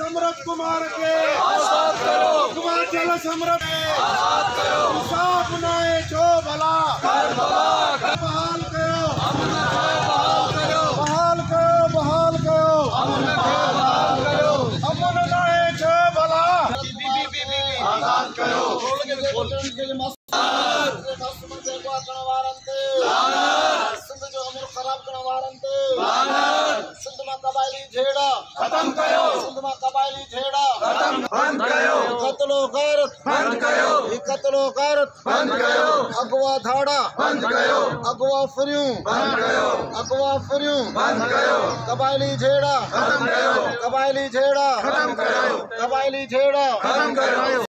समृद्ध कुमार के। इंसाफ नाए जो भला। बहाल कयो बहाल कयो बहाल कयो अमन नाए जो भला। आज़ाद कयो सिंध जो अमूर ख़राब करण वारनि ते सिंध माँ क़बाइली झेड़ा खत्म कयो सिंध माँ छेड़ा। बंद कयो कत्लो गैरत बंद कयो कत्लो गैरत बंद कयो अगवा धाड़ा। बंद कयो अगवा फिरियूं। बंद कयो अगवा फिरियूं। बंद कयो क़बाइली छेड़ा। खत्म कयो क़बाइली छेड़ा। खत्म कयो क़बाइली छेड़ा। खत्म कयो